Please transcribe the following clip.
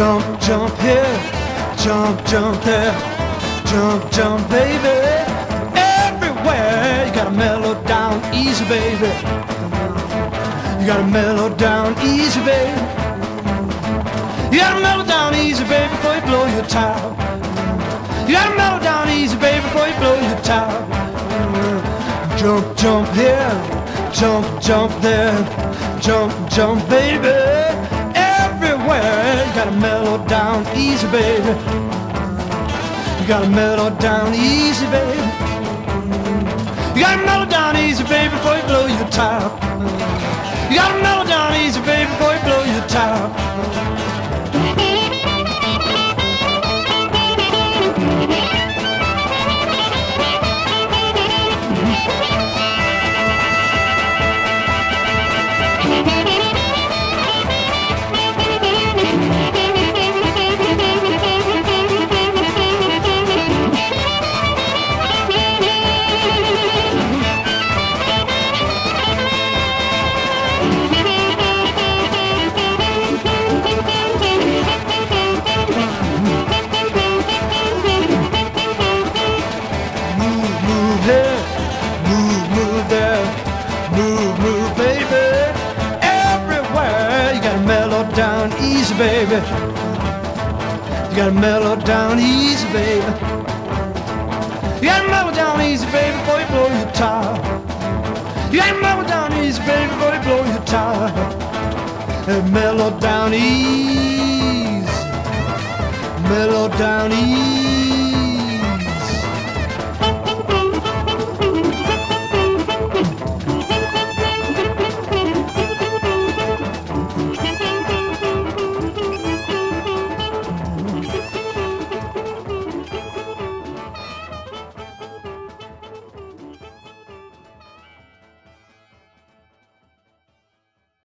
Jump, jump here, jump, jump there, jump, jump, baby. Everywhere you gotta mellow down easy, baby. You gotta mellow down easy, baby. You gotta mellow down easy, baby, before you blow your top. You gotta mellow down easy, baby, before you blow your top. Jump, jump here, jump, jump there, jump, jump, baby. Easy, baby. You gotta mellow down easy, baby. You gotta mellow down easy, baby, before you blow your top. Baby. You gotta mellow down easy, baby. You gotta mellow down easy, baby, before you blow your top. You gotta mellow down easy, baby, before you blow your top. And mellow down easy, mellow down easy.